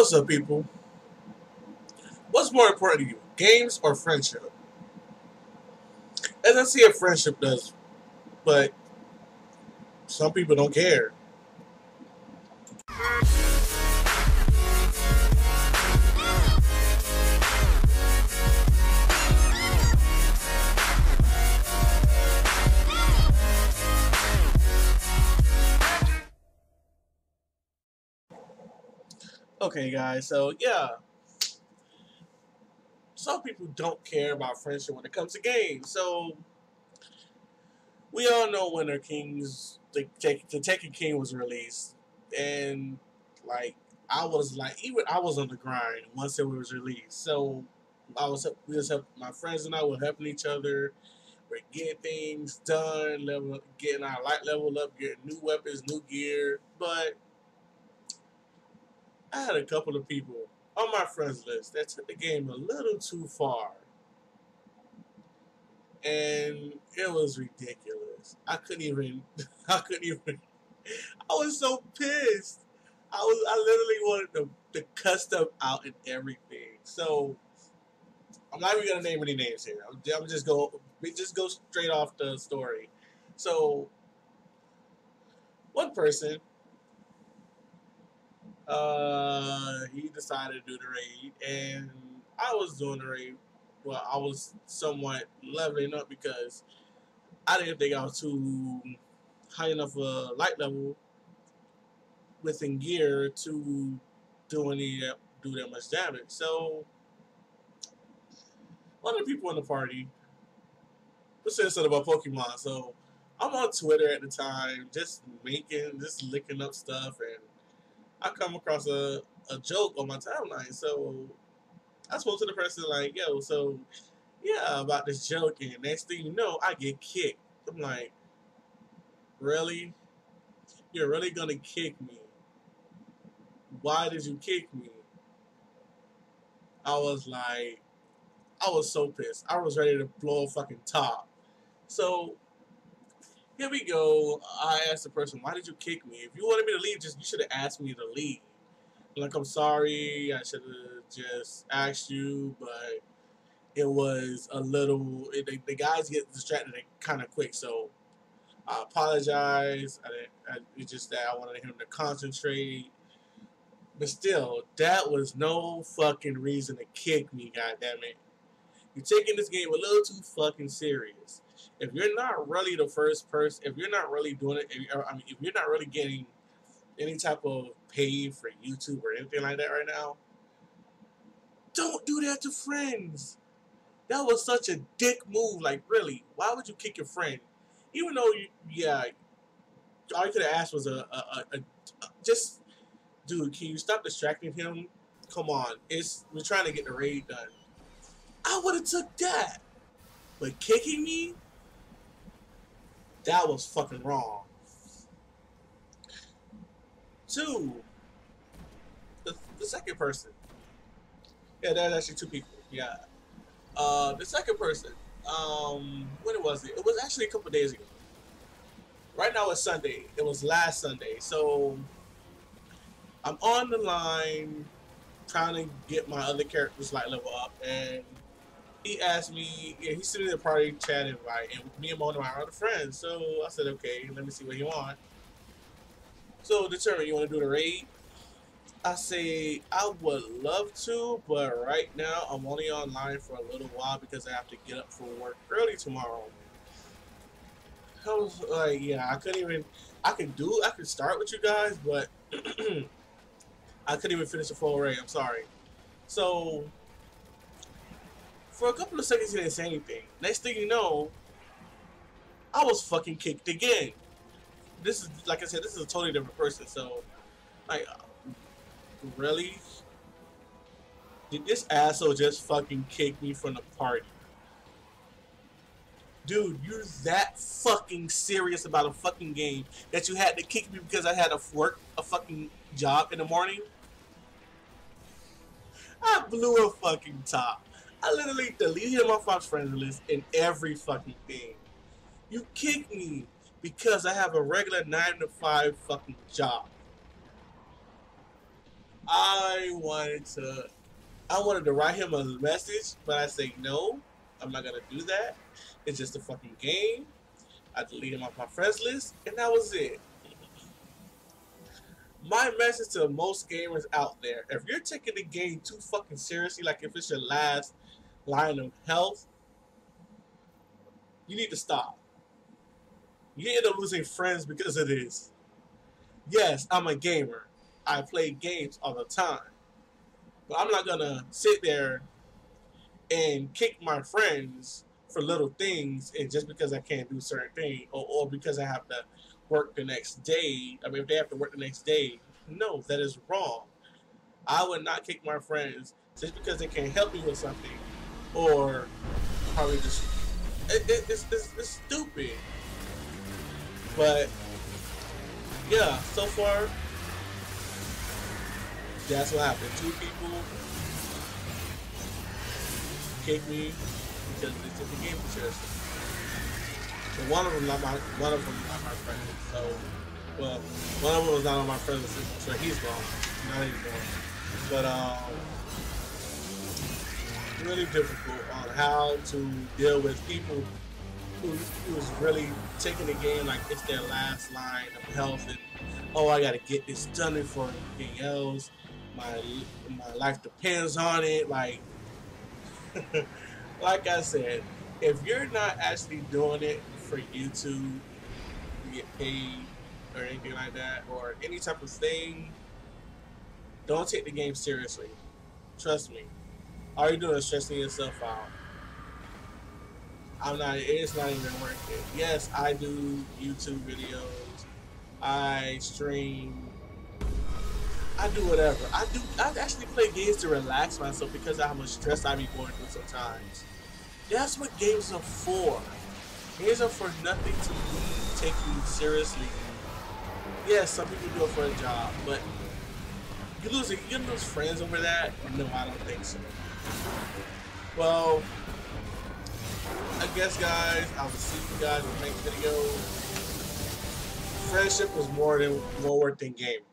What's up, people? What's more important to you, games or friendship? As I see a friendship does, but some people don't care. Okay, guys, so yeah. Some people don't care about friendship when it comes to games. So, we all know when the King's, the, the King was released. And, like, I was like, even I was on the grind once it was released. So, I was, we was help, my friends and I were helping each other. We're getting things done, level, getting our light level up, getting new weapons, new gear. But, I had a couple of people on my friends list that took the game a little too far. And it was ridiculous. I couldn't even I couldn't even I was so pissed. I was I literally wanted to, to cuss them out and everything. So I'm not even gonna name any names here. I'm, I'm just go we just go straight off the story. So one person uh, he decided to do the raid, and I was doing the raid. Well, I was somewhat leveling up because I didn't think I was too high enough a light level within gear to do any do that much damage. So one of the people in the party was saying something about Pokemon. So I'm on Twitter at the time, just making, just licking up stuff and I come across a, a joke on my timeline. So I spoke to the person like, yo, so yeah, about this joke, and next thing you know, I get kicked. I'm like, really? You're really gonna kick me? Why did you kick me? I was like, I was so pissed. I was ready to blow a fucking top. So here we go. I asked the person, why did you kick me? If you wanted me to leave, just you should have asked me to leave. Like, I'm sorry. I should have just asked you, but it was a little. It, the, the, guys get distracted kind of quick, so I apologize. I, I, it's just that I wanted him to concentrate. But still, that was no fucking reason to kick me, goddammit. You're taking this game a little too fucking serious if you're not really the first person, if you're not really doing it, if, I mean, if you're not really getting any type of pay for YouTube or anything like that right now, don't do that to friends. That was such a dick move. Like, really, why would you kick your friend? Even though, you, yeah, all you could have asked was a, a, a, a, just, dude, can you stop distracting him? Come on, it's we're trying to get the raid done. I would have took that, but kicking me, that was fucking wrong. Two, the, the second person. Yeah, there's actually two people. Yeah. Uh, the second person, um, when was it? It was actually a couple days ago. Right now it's Sunday. It was last Sunday. So I'm on the line trying to get my other characters like level up and he asked me, yeah, he's sitting in the party chat invite, and me and of my other friends. So I said, okay, let me see what he want. So Determined you want to do the raid. I say I would love to, but right now I'm only online for a little while because I have to get up for work early tomorrow. I was like, yeah, I couldn't even. I could do. I could start with you guys, but I couldn't even finish the full raid. I'm sorry. So for a couple of seconds, he didn't say anything. Next thing you know, I was fucking kicked again. This is, like I said, this is a totally different person. So, like, really? Did this asshole just fucking kick me from the party? Dude, you're that fucking serious about a fucking game that you had to kick me because I had to work a fucking job in the morning? I blew a fucking top. I literally deleted my friends list in every fucking thing. You kick me because I have a regular 9 to 5 fucking job. I wanted to, I wanted to write him a message, but I say no, I'm not gonna do that. It's just a fucking game. I deleted him off my friends list, and that was it. My message to most gamers out there: if you're taking the game too fucking seriously, like if it's your last line of health, you need to stop. You end up losing friends because of this. Yes, I'm a gamer. I play games all the time. But I'm not gonna sit there and kick my friends for little things and just because I can't do certain things or, or because I have to work the next day. I mean if they have to work the next day, no, that is wrong. I would not kick my friends just because they can't help me with something or probably just it, it, it's, it's, it's stupid. But yeah, so far that's what happened. Two people kicked me because they took the game seriously. So one of them not my one of them not my friend. So well, one of them was not on my friend list, so he's gone. Not anymore. But um really difficult on how to deal with people who, who's really taking the game like it's their last line of health and oh I gotta get this done before anything else. My my life depends on it. Like like I said, if you're not actually doing it for YouTube to get paid or anything like that or any type of thing, don't take the game seriously. Trust me. All you're doing is stressing yourself out. I'm not. It's not even worth it. Yes, I do YouTube videos. I stream. I do whatever. I do. I actually play games to relax myself because of how much stress I be going through sometimes. That's what games are for. Games are for nothing to be taken seriously. Yes, some people do it for a job, but you lose you lose friends over that? No, I don't think so. Well, I guess, guys, I will see you guys in the next video. Friendship was more than more worth than gaming.